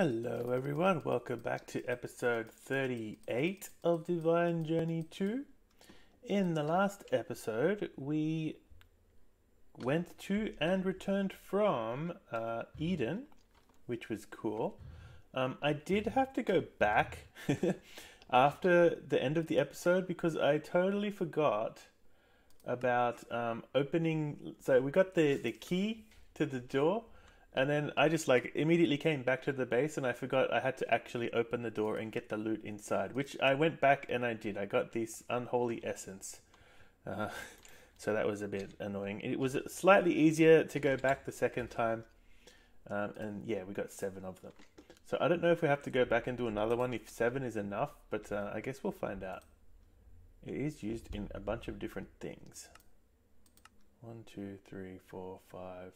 Hello, everyone. Welcome back to episode 38 of Divine Journey 2. In the last episode, we went to and returned from uh, Eden, which was cool. Um, I did have to go back after the end of the episode because I totally forgot about um, opening. So we got the, the key to the door and then I just like immediately came back to the base and I forgot I had to actually open the door and get the loot inside, which I went back and I did. I got this unholy essence. Uh, so that was a bit annoying. It was slightly easier to go back the second time. Um, and yeah, we got seven of them. So I don't know if we have to go back and do another one if seven is enough, but uh, I guess we'll find out. It is used in a bunch of different things. One, two, three, four, five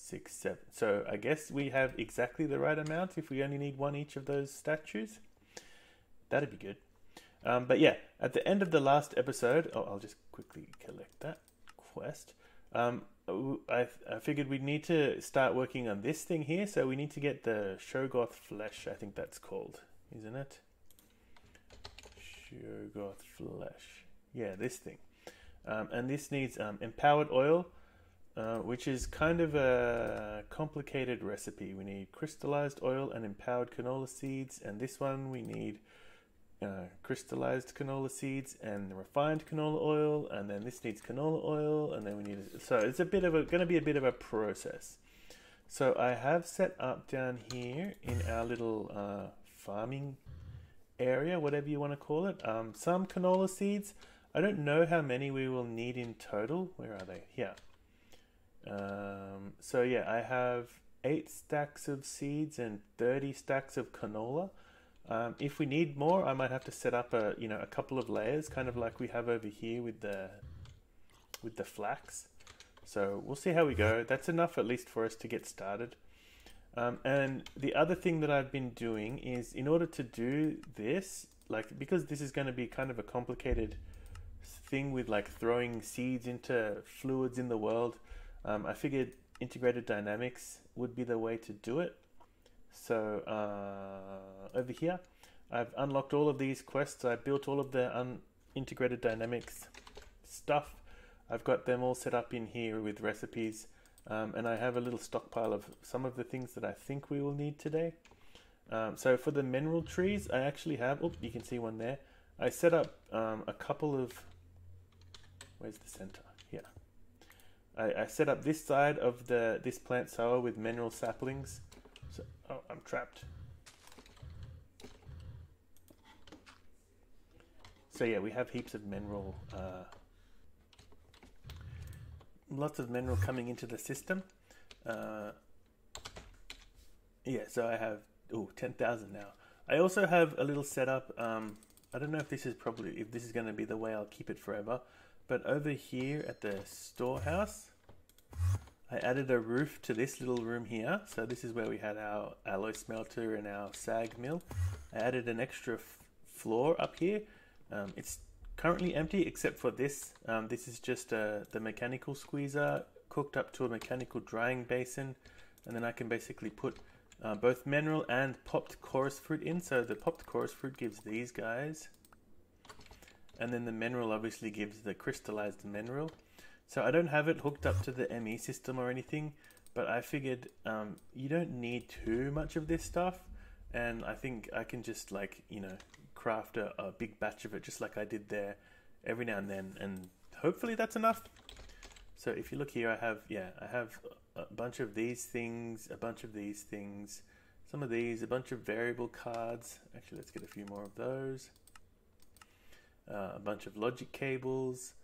six, seven. So I guess we have exactly the right amount if we only need one each of those statues. That'd be good. Um, but yeah, at the end of the last episode, oh, I'll just quickly collect that quest. Um, I, I figured we'd need to start working on this thing here, so we need to get the Shoggoth flesh, I think that's called, isn't it? Shoggoth flesh. Yeah, this thing. Um, and this needs um, empowered oil, uh, which is kind of a complicated recipe. We need crystallized oil and empowered canola seeds, and this one we need uh, crystallized canola seeds and refined canola oil, and then this needs canola oil, and then we need so it's a bit of a going to be a bit of a process. So I have set up down here in our little uh, farming area, whatever you want to call it, um, some canola seeds. I don't know how many we will need in total. Where are they? Here. Um, so yeah, I have eight stacks of seeds and 30 stacks of canola. Um, if we need more, I might have to set up a you know a couple of layers, kind of like we have over here with the with the flax. So we'll see how we go. That's enough at least for us to get started. Um, and the other thing that I've been doing is in order to do this, like because this is going to be kind of a complicated thing with like throwing seeds into fluids in the world. Um, I figured integrated dynamics would be the way to do it. So uh, over here, I've unlocked all of these quests. I built all of the integrated dynamics stuff. I've got them all set up in here with recipes. Um, and I have a little stockpile of some of the things that I think we will need today. Um, so for the mineral trees, I actually have, oh, you can see one there. I set up um, a couple of, where's the center? I, I set up this side of the this plant sower with mineral saplings. So, oh, I'm trapped. So yeah, we have heaps of mineral, uh, lots of mineral coming into the system. Uh, yeah, so I have oh 10,000 now. I also have a little setup. Um, I don't know if this is probably if this is going to be the way I'll keep it forever. But over here at the storehouse, I added a roof to this little room here. So this is where we had our alloy smelter and our sag mill. I added an extra floor up here. Um, it's currently empty except for this. Um, this is just uh, the mechanical squeezer cooked up to a mechanical drying basin. And then I can basically put uh, both mineral and popped chorus fruit in. So the popped chorus fruit gives these guys and then the mineral obviously gives the crystallized mineral. So I don't have it hooked up to the ME system or anything, but I figured um, you don't need too much of this stuff, and I think I can just like you know craft a, a big batch of it just like I did there every now and then, and hopefully that's enough. So if you look here, I have yeah, I have a bunch of these things, a bunch of these things, some of these, a bunch of variable cards. Actually, let's get a few more of those uh, a bunch of logic cables.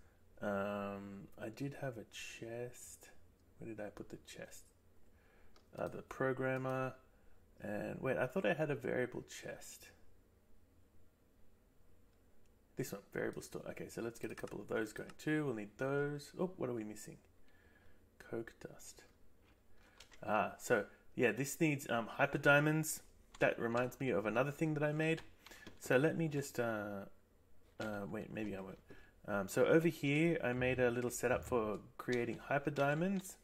Um, I did have a chest. Where did I put the chest? Uh, the programmer. And wait, I thought I had a variable chest. This one, variable store. Okay, so let's get a couple of those going too. We'll need those. Oh, what are we missing? Coke dust. Ah, so yeah, this needs um, hyper diamonds. That reminds me of another thing that I made. So let me just uh, uh, wait, maybe I won't. Um, so over here, I made a little setup for creating hyper diamonds.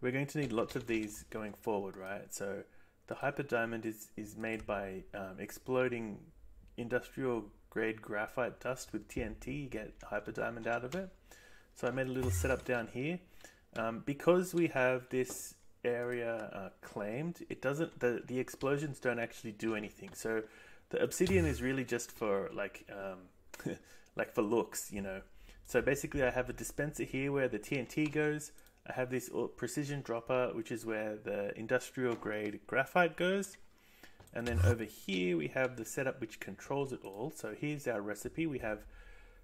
We're going to need lots of these going forward, right? So the hyperdiamond is, is made by um, exploding industrial grade graphite dust with TNT. You get hyper diamond out of it. So I made a little setup down here. Um, because we have this area uh, claimed, it doesn't the the explosions don't actually do anything. So the obsidian is really just for like um, like for looks, you know. So basically, I have a dispenser here where the TNT goes. I have this precision dropper, which is where the industrial grade graphite goes. And then over here, we have the setup which controls it all. So here's our recipe. We have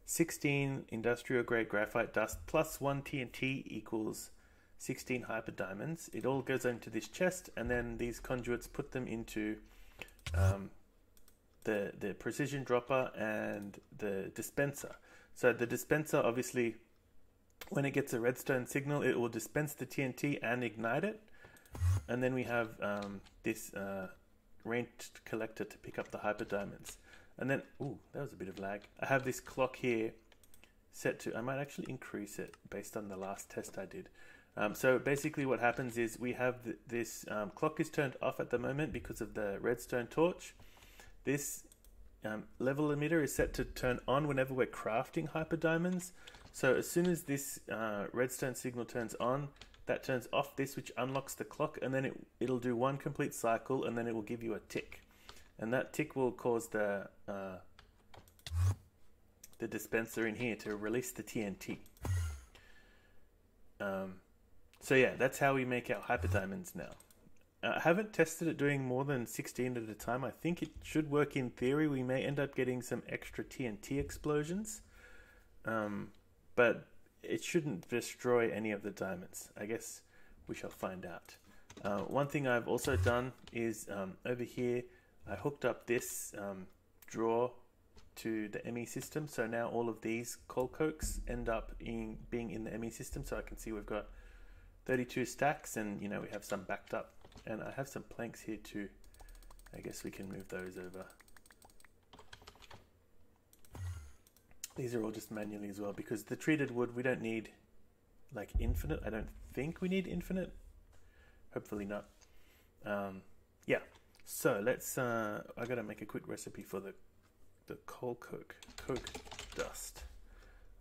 16 industrial grade graphite dust plus 1 TNT equals 16 hyper diamonds. It all goes into this chest, and then these conduits put them into um, the, the precision dropper and the dispenser. So the dispenser, obviously, when it gets a redstone signal, it will dispense the TNT and ignite it. And then we have um, this uh, ranged collector to pick up the hyper diamonds. And then, ooh, that was a bit of lag. I have this clock here set to, I might actually increase it based on the last test I did. Um, so basically what happens is we have th this um, clock is turned off at the moment because of the redstone torch. This um, level emitter is set to turn on whenever we're crafting hyper diamonds. So as soon as this uh, redstone signal turns on, that turns off this which unlocks the clock and then it, it'll do one complete cycle and then it will give you a tick and that tick will cause the uh, the dispenser in here to release the TNT. Um, so yeah, that's how we make our hyper diamonds now. I haven't tested it doing more than 16 at a time. I think it should work in theory. We may end up getting some extra TNT explosions, um, but it shouldn't destroy any of the diamonds. I guess we shall find out. Uh, one thing I've also done is um, over here I hooked up this um, drawer to the ME system. So now all of these coal cokes end up in being in the ME system. So I can see we've got 32 stacks and you know we have some backed up. And I have some planks here too. I guess we can move those over. These are all just manually as well because the treated wood we don't need like infinite. I don't think we need infinite. Hopefully not. Um, yeah, so let's, uh, I gotta make a quick recipe for the, the coal coke, coke dust.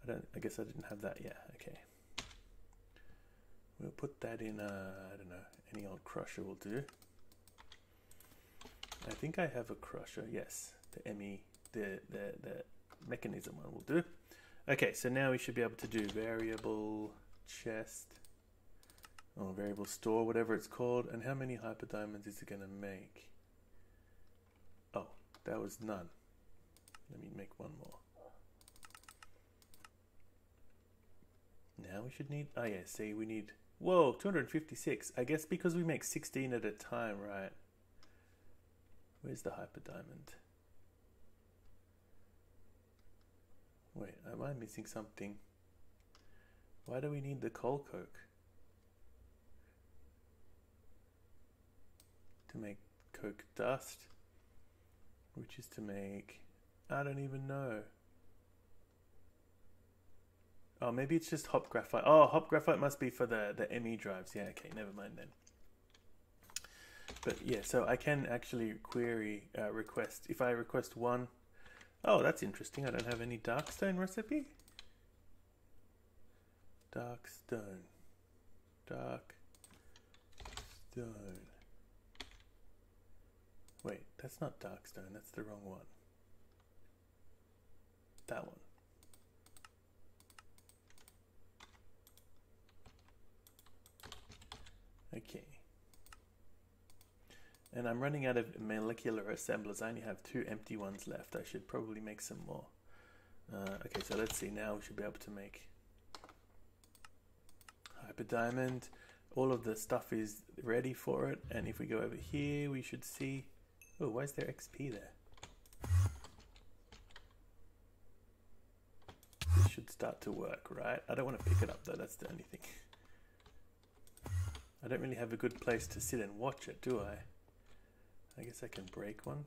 I don't, I guess I didn't have that yet, okay. We'll put that in, uh, I don't know, any old crusher will do. I think I have a crusher, yes, the ME, the, the, the Mekanism one will do. Okay, so now we should be able to do variable chest or variable store, whatever it's called, and how many hyper diamonds is it going to make? Oh, that was none. Let me make one more. Now we should need, oh yeah, see we need, whoa, 256. I guess because we make 16 at a time, right? Where's the hyper diamond? Wait, am I missing something? Why do we need the coal coke? To make coke dust? which is to make, I don't even know. Oh, maybe it's just hop graphite. Oh, hop graphite must be for the, the ME drives. Yeah, okay, never mind then. But yeah, so I can actually query uh, request. If I request one, oh, that's interesting. I don't have any darkstone recipe. Darkstone. Dark stone. Wait, that's not Darkstone, that's the wrong one. That one. Okay. And I'm running out of molecular assemblers. I only have two empty ones left. I should probably make some more. Uh, okay, so let's see. Now we should be able to make hyper diamond. All of the stuff is ready for it. And if we go over here, we should see Oh, why is there XP there? This should start to work, right? I don't want to pick it up though, that's the only thing. I don't really have a good place to sit and watch it, do I? I guess I can break one.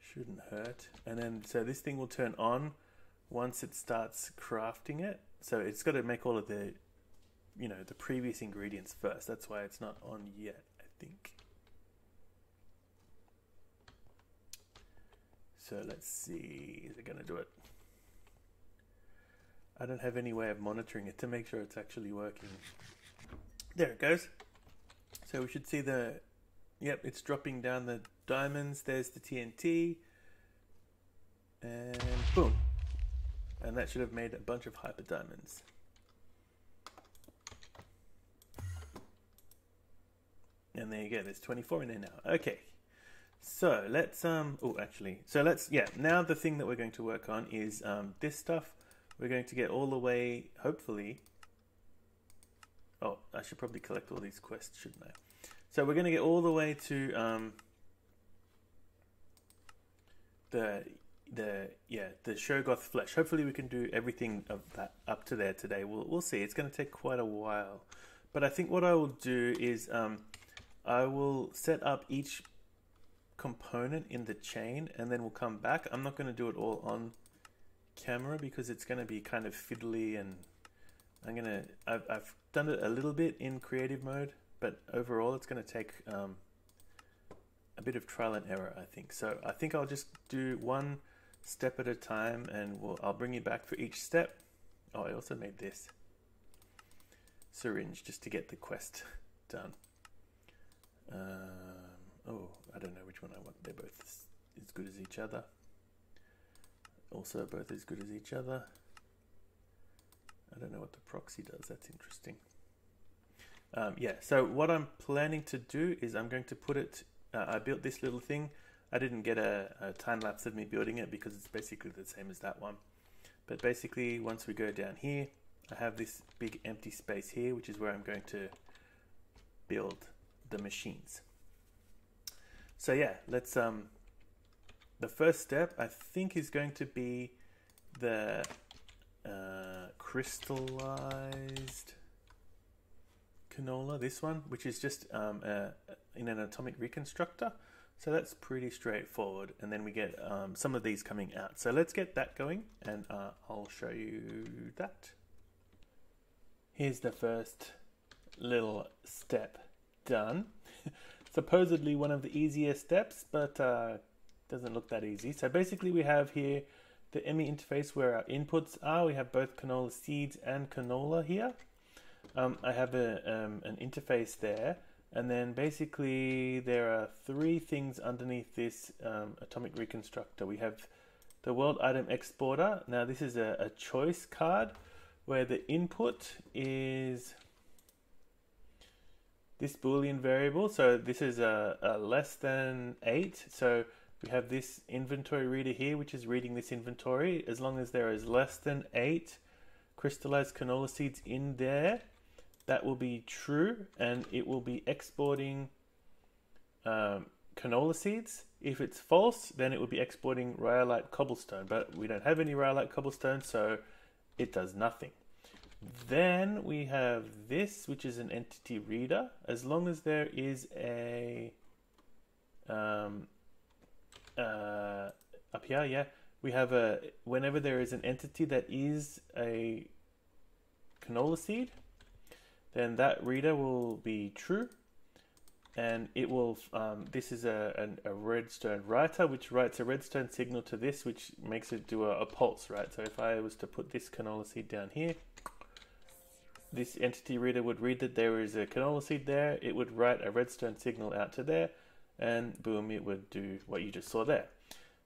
Shouldn't hurt. And then, so this thing will turn on once it starts crafting it. So it's got to make all of the you know the previous ingredients first. That's why it's not on yet. I think. So let's see. Is it going to do it? I don't have any way of monitoring it to make sure it's actually working. There it goes. So we should see the, yep, it's dropping down the diamonds. There's the TNT. And boom. And that should have made a bunch of hyper diamonds. And there you go, there's 24 in there now. Okay. So let's um oh actually so let's yeah now the thing that we're going to work on is um this stuff we're going to get all the way hopefully oh I should probably collect all these quests shouldn't I so we're going to get all the way to um the the yeah the Shoggoth flesh. Hopefully we can do everything of that up to there today. We'll we'll see. It's going to take quite a while, but I think what I will do is um, I will set up each component in the chain, and then we'll come back. I'm not going to do it all on camera because it's going to be kind of fiddly, and I'm gonna I've I've done it a little bit in creative mode, but overall it's going to take um, a bit of trial and error, I think. So I think I'll just do one step at a time and we'll, I'll bring you back for each step. Oh, I also made this syringe just to get the quest done. Um, oh, I don't know which one I want. They're both as good as each other. Also both as good as each other. I don't know what the proxy does. That's interesting. Um, yeah, so what I'm planning to do is I'm going to put it, uh, I built this little thing I didn't get a, a time lapse of me building it because it's basically the same as that one. But basically, once we go down here, I have this big empty space here, which is where I'm going to build the machines. So yeah, let's, um, the first step I think is going to be the uh, crystallized canola, this one, which is just um, in an atomic reconstructor. So that's pretty straightforward. And then we get um, some of these coming out. So let's get that going and uh, I'll show you that. Here's the first little step done. Supposedly one of the easiest steps, but uh, doesn't look that easy. So basically we have here the ME interface where our inputs are. We have both canola seeds and canola here. Um, I have a, um, an interface there and then basically there are three things underneath this um, atomic reconstructor. We have the world item exporter. Now this is a, a choice card where the input is this boolean variable. So this is a, a less than 8. So we have this inventory reader here which is reading this inventory. As long as there is less than 8 crystallized canola seeds in there, that will be true and it will be exporting um, canola seeds. If it's false, then it will be exporting rhyolite cobblestone, but we don't have any rhyolite cobblestone, so it does nothing. Then we have this, which is an entity reader. As long as there is a um, uh, up here, yeah, we have a whenever there is an entity that is a canola seed, then that reader will be true. And it will um, this is a, a, a, redstone writer which writes a redstone signal to this which makes it do a, a, pulse right? So if I was to put this canola seed down here this entity reader would read that there is a canola seed there. It would write a redstone signal out to there and boom it would do what you just saw there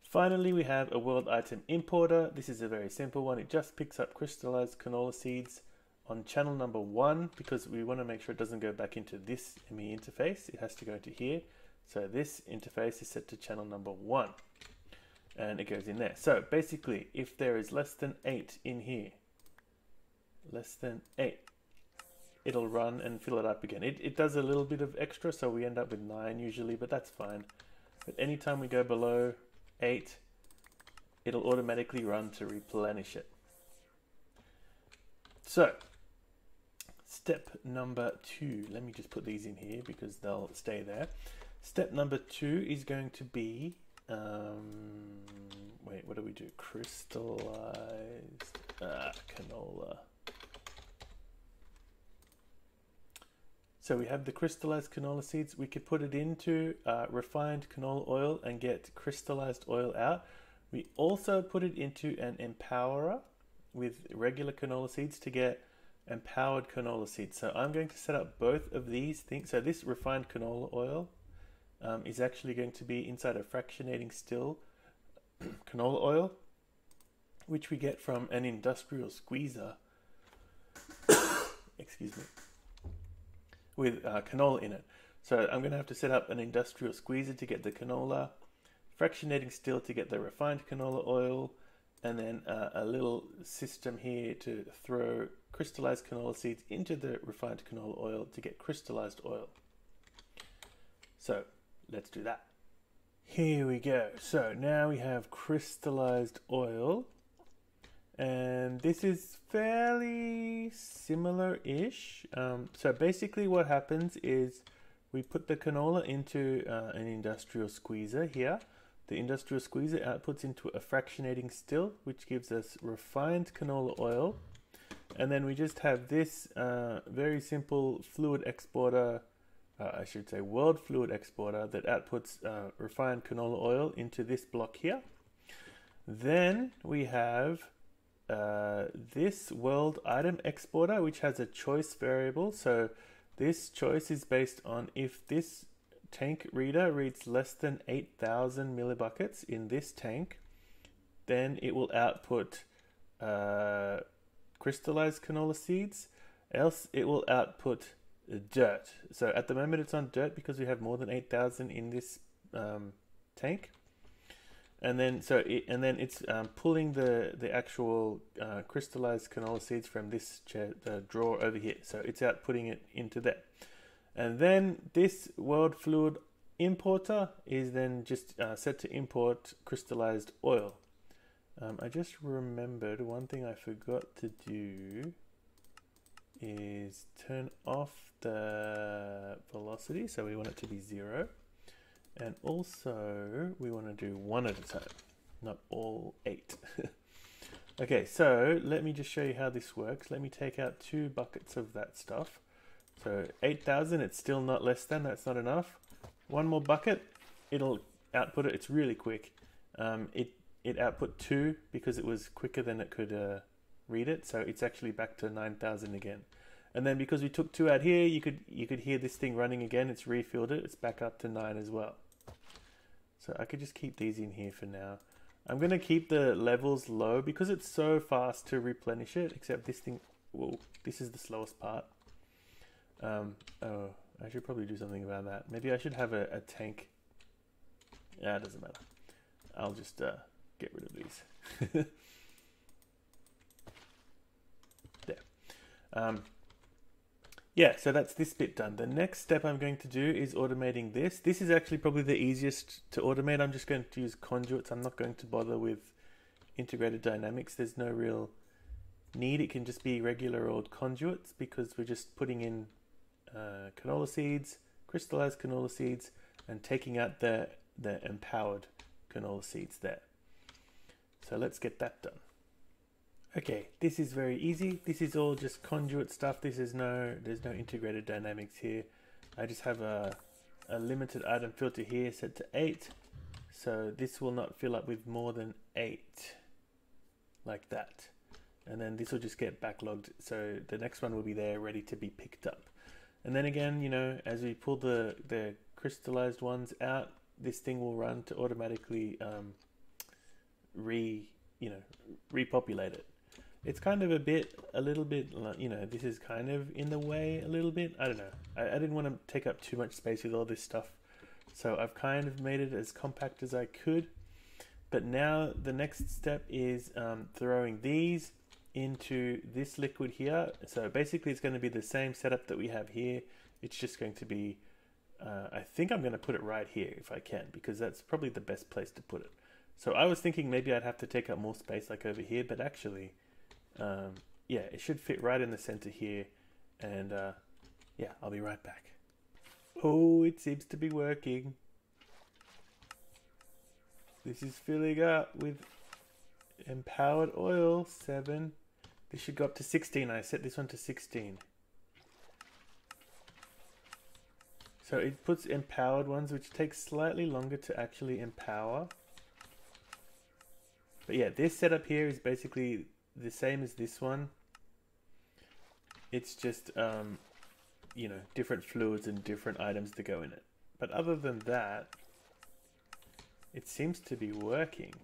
finally we have a world item importer this is a very simple one it just picks up crystallized canola seeds on channel number one, because we want to make sure it doesn't go back into this ME interface, it has to go into here. So this interface is set to channel number one and it goes in there. So basically, if there is less than eight in here, less than eight, it'll run and fill it up again. It, it does a little bit of extra, so we end up with nine usually, but that's fine. But anytime we go below eight, it'll automatically run to replenish it. So Step number two, let me just put these in here because they'll stay there. Step number two is going to be, um, wait, what do we do? Crystallized, ah, canola. So we have the crystallized canola seeds. We could put it into uh, refined canola oil and get crystallized oil out. We also put it into an empowerer with regular canola seeds to get empowered canola seeds. So I'm going to set up both of these things. So this refined canola oil um, is actually going to be inside a fractionating still canola oil, which we get from an industrial squeezer. Excuse me with uh, canola in it. So I'm going to have to set up an industrial squeezer to get the canola, fractionating still to get the refined canola oil, and then uh, a little system here to throw crystallized canola seeds into the refined canola oil to get crystallized oil. So let's do that. Here we go. So now we have crystallized oil and this is fairly similar-ish. Um, so basically what happens is we put the canola into uh, an industrial squeezer here. The industrial squeezer outputs into a fractionating still, which gives us refined canola oil. And then we just have this uh, very simple fluid exporter, uh, I should say world fluid exporter that outputs uh, refined canola oil into this block here. Then we have uh, this world item exporter, which has a choice variable. So this choice is based on if this tank reader reads less than 8,000 millibuckets in this tank, then it will output uh, crystallized canola seeds, else it will output dirt. So at the moment it's on dirt because we have more than 8,000 in this um, tank and then so it, and then it's um, pulling the the actual uh, crystallized canola seeds from this chair, drawer over here. So it's out putting it into there, and then this world fluid importer is then just uh, set to import crystallized oil. Um, I just remembered one thing I forgot to do is turn off the velocity, so we want it to be zero. And also, we want to do one at a time, not all eight. okay, so let me just show you how this works. Let me take out two buckets of that stuff. So 8,000, it's still not less than, that's not enough. One more bucket, it'll output it, it's really quick. Um, it, it output two because it was quicker than it could uh, read it, so it's actually back to 9,000 again. And then because we took two out here, you could you could hear this thing running again. It's refilled it. It's back up to nine as well. So I could just keep these in here for now. I'm going to keep the levels low because it's so fast to replenish it, except this thing, well, this is the slowest part. Um, oh, I should probably do something about that. Maybe I should have a, a tank. Yeah, it doesn't matter. I'll just uh, get rid of these. there. Um, yeah, so that's this bit done. The next step I'm going to do is automating this. This is actually probably the easiest to automate. I'm just going to use conduits. I'm not going to bother with integrated dynamics. There's no real need. It can just be regular old conduits because we're just putting in uh, canola seeds, crystallized canola seeds, and taking out the, the empowered canola seeds there. So let's get that done. Okay, this is very easy. This is all just conduit stuff. This is no, there's no integrated dynamics here. I just have a, a limited item filter here set to 8. So this will not fill up with more than 8, like that. And then this will just get backlogged. So the next one will be there ready to be picked up. And then again, you know, as we pull the, the crystallized ones out, this thing will run to automatically um, re, you know, repopulate it it's kind of a bit, a little bit, you know, this is kind of in the way a little bit. I don't know. I, I didn't want to take up too much space with all this stuff. So I've kind of made it as compact as I could. But now the next step is um, throwing these into this liquid here. So basically it's going to be the same setup that we have here. It's just going to be, uh, I think I'm going to put it right here if I can, because that's probably the best place to put it. So I was thinking maybe I'd have to take up more space like over here, but actually um, yeah, it should fit right in the center here. And uh, yeah, I'll be right back. Oh, it seems to be working. This is filling up with empowered oil, 7. This should go up to 16. I set this one to 16. So it puts empowered ones, which takes slightly longer to actually empower. But yeah, this setup here is basically the same as this one. It's just, um, you know, different fluids and different items to go in it. But other than that, it seems to be working.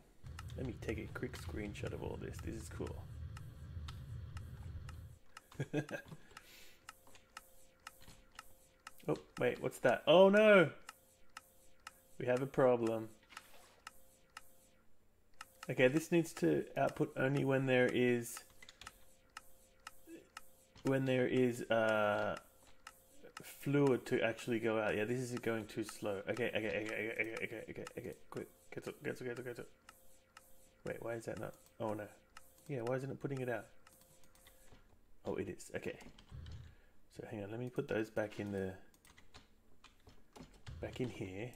Let me take a quick screenshot of all this. This is cool. oh, wait, what's that? Oh no! We have a problem. Okay, this needs to output only when there is when there is uh, fluid to actually go out. Yeah, this is going too slow. Okay, okay, okay, okay, okay, okay, okay, okay. Quick, get up, get up, get up, get up. Wait, why is that not? Oh no. Yeah, why isn't it putting it out? Oh, it is. Okay. So hang on, let me put those back in the back in here.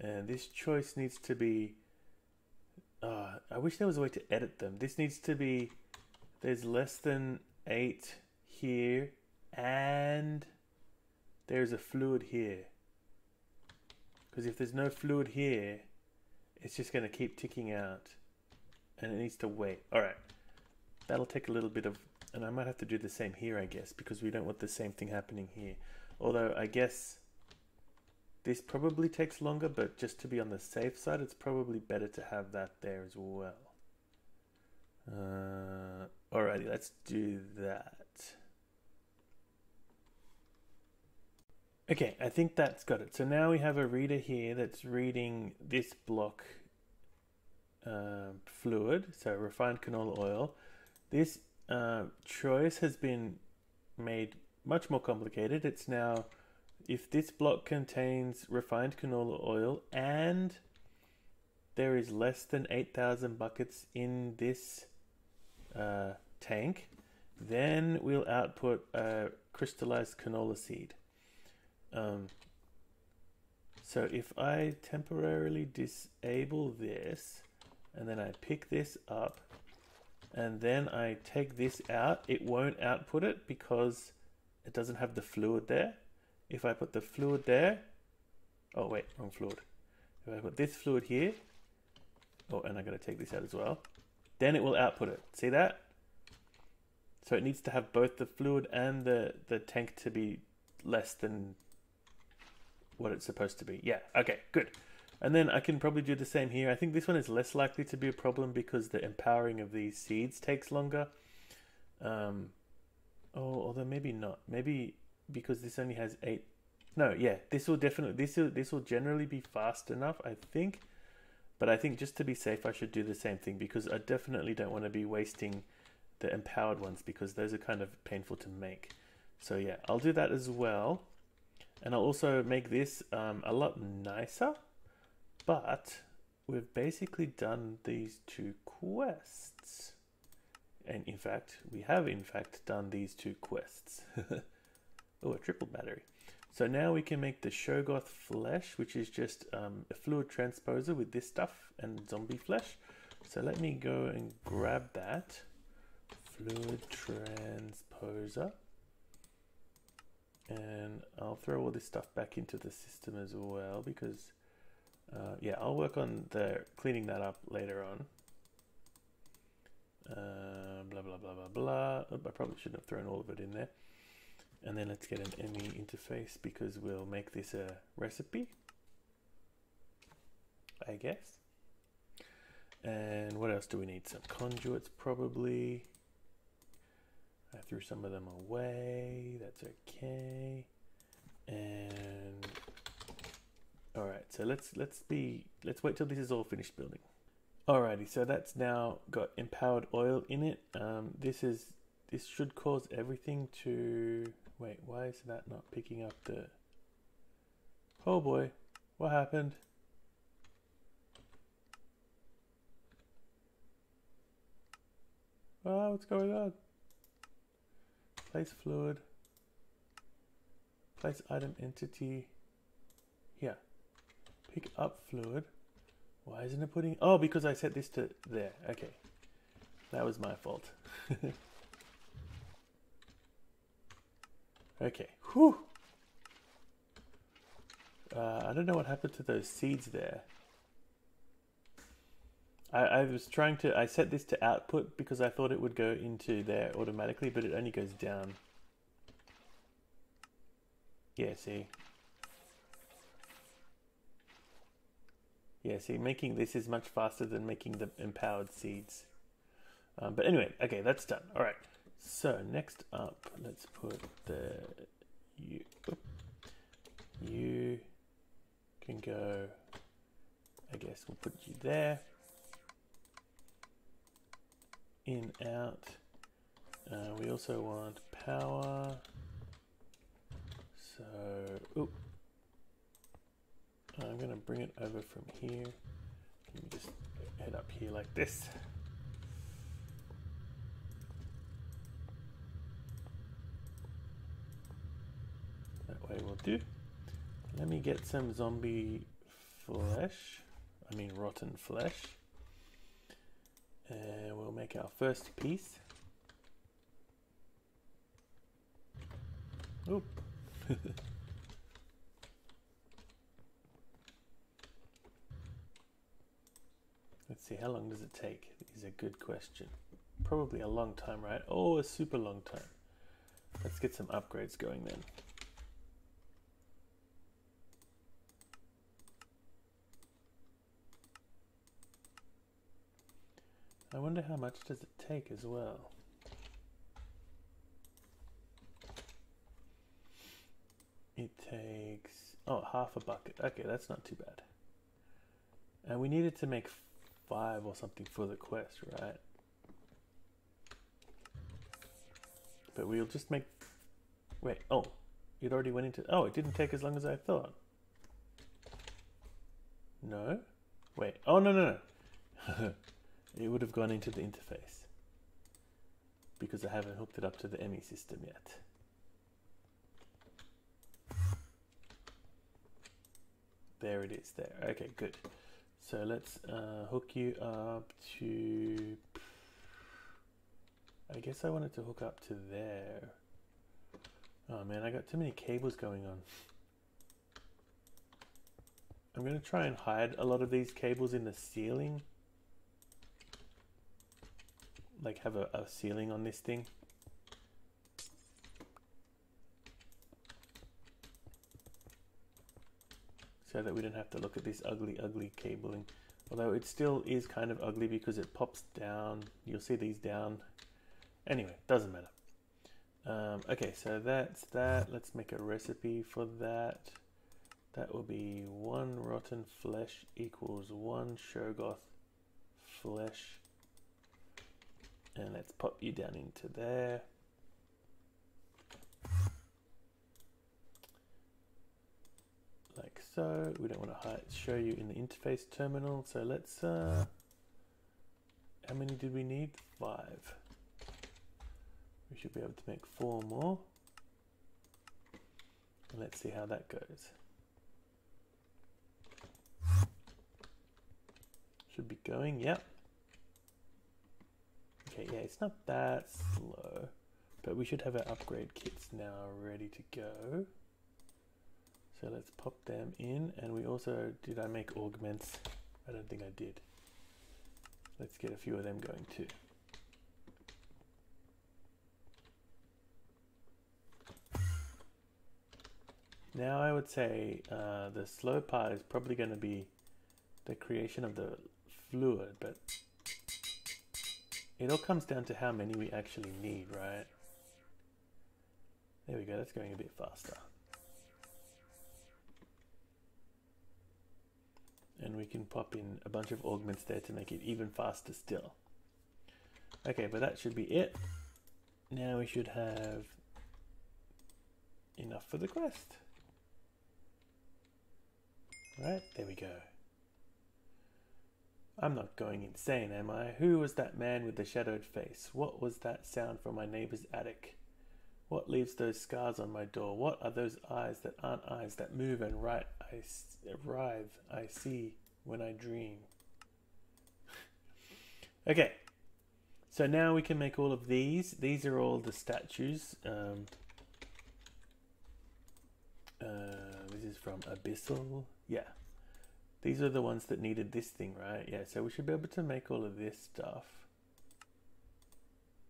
And this choice needs to be uh, I wish there was a way to edit them. This needs to be there's less than 8 here and there's a fluid here. Because if there's no fluid here, it's just going to keep ticking out and it needs to wait. All right. That'll take a little bit of, and I might have to do the same here, I guess, because we don't want the same thing happening here. Although I guess this probably takes longer, but just to be on the safe side, it's probably better to have that there as well. Uh, alrighty, let's do that. Okay, I think that's got it. So now we have a reader here that's reading this block uh, fluid, so refined canola oil. This uh, choice has been made much more complicated. It's now if this block contains refined canola oil and there is less than 8,000 buckets in this uh, tank, then we'll output a crystallized canola seed. Um, so if I temporarily disable this and then I pick this up and then I take this out, it won't output it because it doesn't have the fluid there. If I put the fluid there, oh wait, wrong fluid. If I put this fluid here, oh, and I'm going to take this out as well, then it will output it. See that? So it needs to have both the fluid and the, the tank to be less than what it's supposed to be. Yeah, okay, good. And then I can probably do the same here. I think this one is less likely to be a problem because the empowering of these seeds takes longer. Um, oh, although maybe not. Maybe because this only has eight. No, yeah, this will definitely this will this will generally be fast enough, I think. But I think just to be safe, I should do the same thing because I definitely don't want to be wasting the empowered ones because those are kind of painful to make. So yeah, I'll do that as well. And I'll also make this um, a lot nicer but we've basically done these two quests. And in fact, we have in fact done these two quests. oh, a triple battery. So now we can make the Shoggoth flesh, which is just um, a fluid transposer with this stuff and zombie flesh. So let me go and grab that. Fluid transposer. And I'll throw all this stuff back into the system as well because uh, yeah, I'll work on the cleaning that up later on. Uh, blah blah blah blah blah. I probably shouldn't have thrown all of it in there. And then let's get an ME interface because we'll make this a recipe. I guess. And what else do we need? Some conduits probably. I threw some of them away. That's okay. And all right, so let's let's be let's wait till this is all finished building. Alrighty, so that's now got empowered oil in it. Um, this is this should cause everything to wait. Why is that not picking up the? Oh boy, what happened? Oh, what's going on? Place fluid. Place item entity. Here. Pick up fluid. Why isn't it putting... Oh, because I set this to there. Okay. That was my fault. okay. Whew. Uh, I don't know what happened to those seeds there. I, I was trying to, I set this to output because I thought it would go into there automatically, but it only goes down. Yeah, see. Yeah, see, making this is much faster than making the empowered seeds. Um, but anyway, okay, that's done. All right. So next up, let's put the you. You can go. I guess we'll put you there. In out. Uh, we also want power. So, I'm going to bring it over from here. Let me just head up here like this. Way will do. Let me get some zombie flesh. I mean rotten flesh. And we'll make our first piece. Oop. Let's see, how long does it take? Is a good question. Probably a long time, right? Oh, a super long time. Let's get some upgrades going then. I wonder how much does it take as well. It takes, oh, half a bucket. Okay, that's not too bad. And we needed to make five or something for the quest, right? But we'll just make, wait, oh, it already went into, oh, it didn't take as long as I thought. No? Wait, oh, no, no, no. it would have gone into the interface because I haven't hooked it up to the ME system yet. There it is there. Okay, good. So let's uh, hook you up to... I guess I wanted to hook up to there. Oh man, I got too many cables going on. I'm going to try and hide a lot of these cables in the ceiling. Like have a, a ceiling on this thing. so that we don't have to look at this ugly, ugly cabling. Although it still is kind of ugly because it pops down. You'll see these down. Anyway, doesn't matter. Um, okay, so that's that. Let's make a recipe for that. That will be one rotten flesh equals one Shoggoth flesh. And let's pop you down into there. like so. We don't want to hide, show you in the interface terminal. So let's, uh, how many did we need? Five. We should be able to make four more. And let's see how that goes. Should be going, yep. Okay, yeah, it's not that slow, but we should have our upgrade kits now ready to go. So let's pop them in and we also, did I make augments? I don't think I did. Let's get a few of them going too. Now I would say uh, the slow part is probably going to be the creation of the fluid, but it all comes down to how many we actually need, right? There we go, that's going a bit faster. and we can pop in a bunch of augments there to make it even faster still. Okay, but that should be it. Now we should have enough for the quest. Right, there we go. I'm not going insane, am I? Who was that man with the shadowed face? What was that sound from my neighbor's attic? What leaves those scars on my door? What are those eyes that aren't eyes that move and write? I writhe, I see when I dream. okay, so now we can make all of these. These are all the statues. Um, uh, this is from Abyssal. Yeah. These are the ones that needed this thing, right? Yeah, so we should be able to make all of this stuff.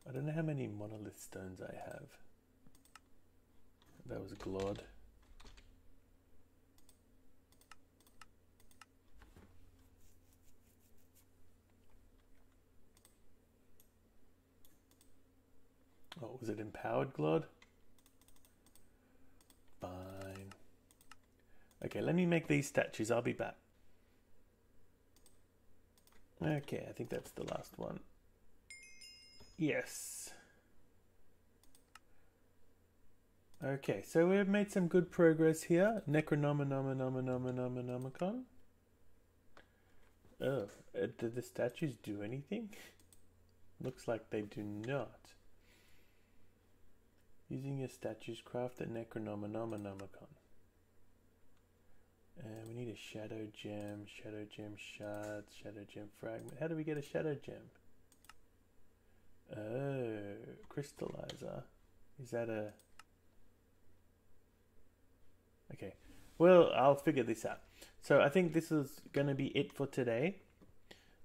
I don't know how many monolith stones I have. That was Glod. Oh, was it empowered Glod? Fine. Okay, let me make these statues. I'll be back. Okay, I think that's the last one. Yes. Okay, so we've made some good progress here. Necronomicon. Oh, uh, did the statues do anything? Looks like they do not. Using your statues craft the Necronomicon. And we need a shadow gem, shadow gem shards, shadow gem fragment. How do we get a shadow gem? Oh, crystallizer. Is that a... Okay. Well, I'll figure this out. So I think this is going to be it for today.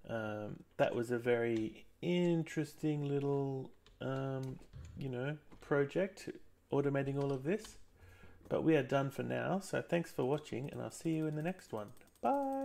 Um, that was a very interesting little, um, you know, project, automating all of this. But we are done for now, so thanks for watching, and I'll see you in the next one. Bye!